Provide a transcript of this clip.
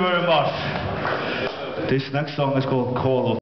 very much. This next song is called Call of